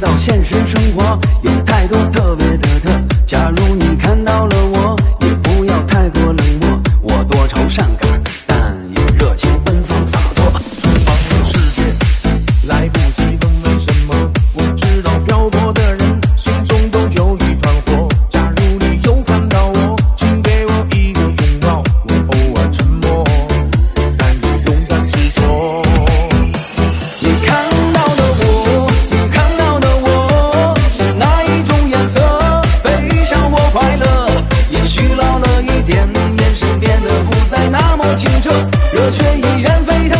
到现实生活有太多特别的特假如你看到了热血依然沸腾